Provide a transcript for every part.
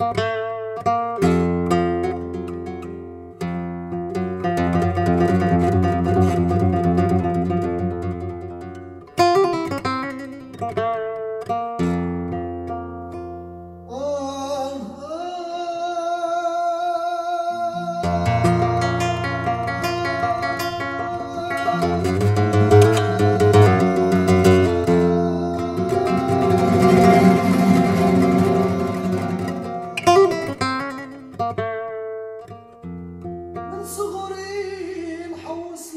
Bye. صغري نحوس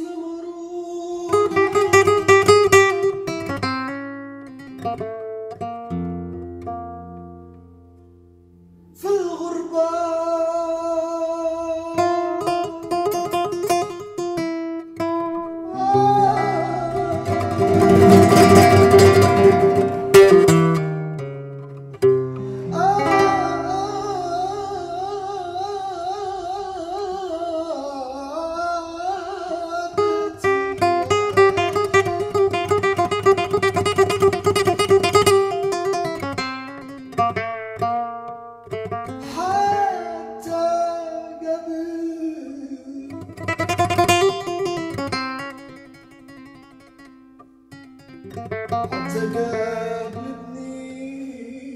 What's a girl with me?